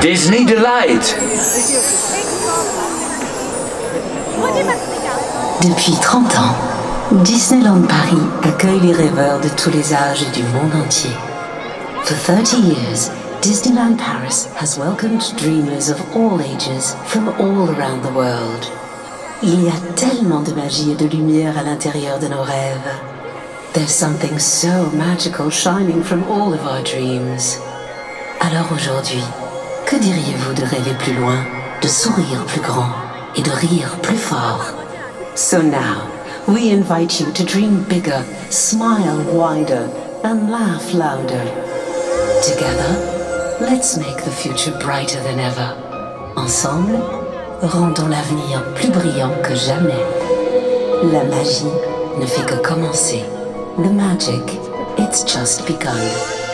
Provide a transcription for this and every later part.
Disney Delight. Depuis 30 ans, Disneyland Paris accueille les rêveurs de tous les âges du monde entier. For 30 years, Disneyland Paris has welcomed dreamers of all ages from all around the world. Il y a tellement de magie et de lumière à l'intérieur de nos rêves. There's something so magical shining from all of our dreams. Alors aujourd'hui, que diriez-vous de rêver plus loin, de sourire plus grand et de rire plus fort? So now, we invite you to dream bigger, smile wider, and laugh louder. Together, let's make the future brighter than ever. Ensemble, rendons l'avenir plus brillant que jamais. La magie ne fait que commencer. The magic, it's just begun.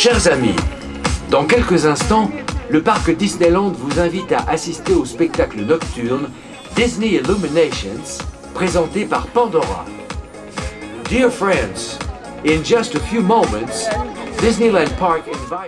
Chers amis, dans quelques instants, le parc Disneyland vous invite à assister au spectacle nocturne Disney Illuminations, présenté par Pandora. Dear friends, in just a few moments, Disneyland Park invites